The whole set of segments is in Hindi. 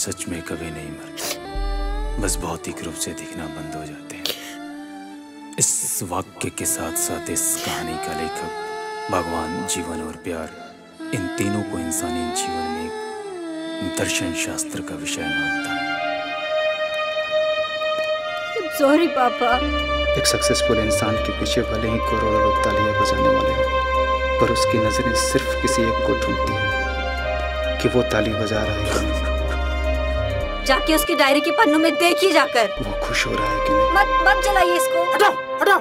सच में कभी नहीं मरते बस भौतिक रूप से दिखना बंद हो जाते हैं। इस वाक्य के साथ साथ इस कहानी का लेखक भगवान जीवन और प्यार इन तीनों को इंसानी जीवन में दर्शन शास्त्र का विषय मानता है। सॉरी पापा। एक सक्सेसफुल इंसान के पीछे भले ही करोड़ों लोग तालियाँ बजाने वाले हों पर उसकी नज़रें सिर्फ़ किसी एक को ढूंढती हैं कि वो ताली बजा रहा है। जाके उसकी डायरी के पन्नों में देखिए जाकर। वो खुश हो रहा है कि नहीं? मत मत जलाइए इसको। हटाओ हटाओ।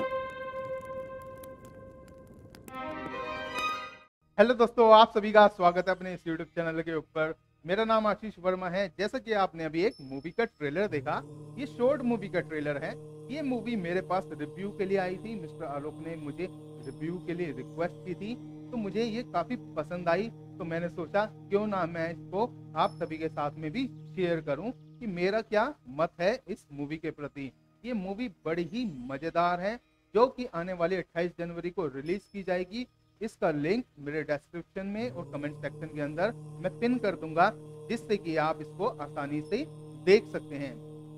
हेलो दोस्तों आप सभी का स्वागत है अपने इस यूट्यूब चैनल के ऊपर। मेरा नाम आशीष वर्मा है। जैसा कि आपने अभी एक मूवी का ट्रेलर देखा ये शॉर्ट मूवी का ट्रेलर है। ये मूवी मेरे पास रिव्यू के लिए आई थी। मिस्टर आलोक ने मुझे रिव्यू के लिए रिक्वेस्ट की थी। तो मुझे ये काफ़ी पसंद आई। तो मैंने सोचा, क्यों ना मैं इसको आप सभी के साथ में भी शेयर करूँ कि मेरा क्या मत है इस मूवी के प्रति। ये मूवी बड़ी ही मज़ेदार है, जो कि आने वाली 28 जनवरी को रिलीज़ की जाएगी। इसका लिंक मेरे डिस्क्रिप्शन में और कमेंट सेक्शन के अंदर मैं पिन कर दूँगा, जिससे कि आप इसको आसानी से देख सकते हैं।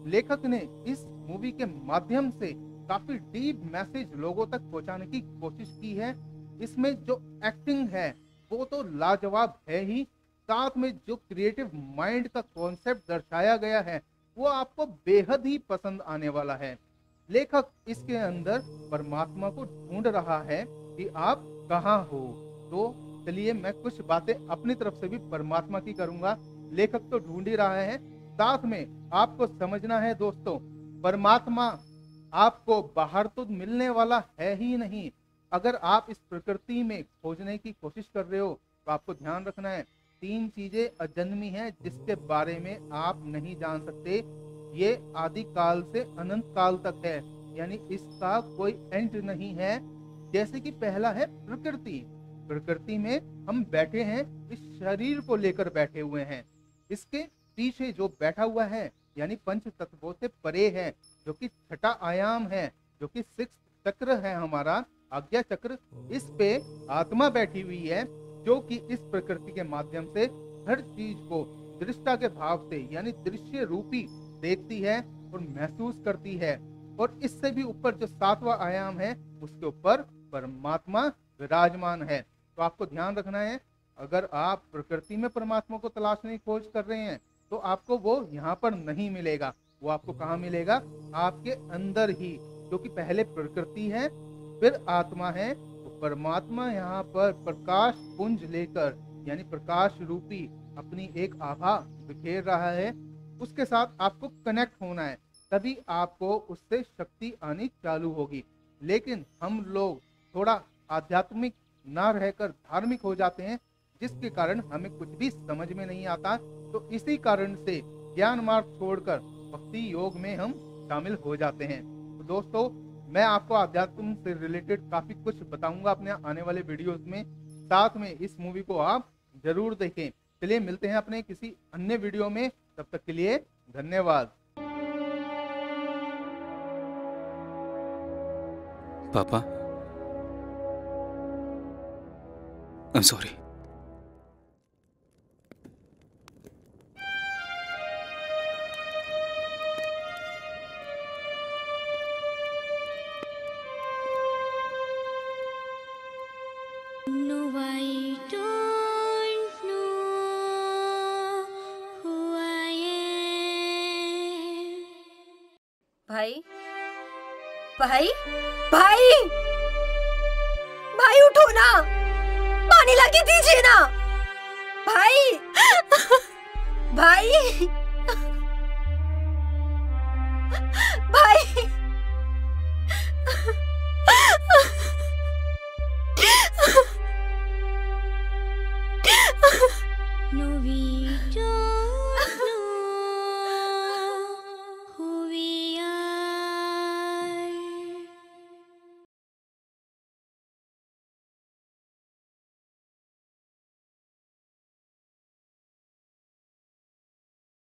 लेखक ने इस मूवी के माध्यम से काफ़ी डीप मैसेज लोगों तक पहुँचाने की कोशिश की है। इसमें जो एक्टिंग है वो तो लाजवाब है ही। साथ में जो क्रिएटिव माइंड का कॉन्सेप्ट दर्शाया गया है, वो आपको बेहद ही पसंद आने वाला है। लेखक इसके अंदर परमात्मा को ढूंढ रहा है कि आप कहाँ हो। तो चलिए मैं कुछ बातें अपनी तरफ़ से भी परमात्मा की करूँगा। लेखक तो ढूंढ ही रहा है। साथ में आपको समझना है दोस्तों, परमात्मा आपको बाहर तो मिलने वाला है ही नहीं अगर आप इस प्रकृति में खोजने की कोशिश कर रहे हो तो आपको ध्यान रखना है, तीन चीज़ें अजन्मी हैं जिसके बारे में आप नहीं जान सकते। ये आदि काल से अनंत काल तक है, यानी इसका कोई एंड नहीं है। जैसे कि पहला है प्रकृति। प्रकृति में हम बैठे हैं, इस शरीर को लेकर बैठे हुए हैं। इसके पीछे जो बैठा हुआ है, यानी पंच तत्वों से परे है, जो कि छठा आयाम है, जो कि सिक्स चक्र है हमारा आज्ञा चक्र इस पे आत्मा बैठी हुई है, जो कि इस प्रकृति के माध्यम से हर चीज़ को दृष्टा के भाव से, यानी दृश्य रूपी देखती है और महसूस करती है। और इससे भी ऊपर जो सातवां आयाम है, उसके ऊपर परमात्मा विराजमान है। तो आपको ध्यान रखना है, अगर आप प्रकृति में परमात्मा को तलाशने की खोज कर रहे हैं तो आपको वो यहाँ पर नहीं मिलेगा। वो आपको कहाँ मिलेगा? आपके अंदर ही, जो कि पहले प्रकृति है फिर आत्मा है तो परमात्मा यहाँ पर प्रकाश पुंज लेकर, यानी प्रकाश रूपी अपनी एक आभा बिखेर रहा है, उसके साथ आपको कनेक्ट होना है, तभी आपको उससे शक्ति आनी चालू होगी। लेकिन हम लोग थोड़ा आध्यात्मिक ना रहकर धार्मिक हो जाते हैं, जिसके कारण हमें कुछ भी समझ में नहीं आता तो इसी कारण से ज्ञान मार्ग छोड़कर भक्ति योग में हम शामिल हो जाते हैं। तो दोस्तों मैं आपको अध्यात्म से रिलेटेड काफ़ी कुछ बताऊँगा अपने आने वाले वीडियोस में। साथ में इस मूवी को आप ज़रूर देखें। चलिए मिलते हैं अपने किसी अन्य वीडियो में। तब तक के लिए धन्यवाद। पापा? I'm sorry. No, भाई? भाई? भाई! भाई उठो ना! पानी लाके दीजिए ना! भाई! भाई! भाई! No, we.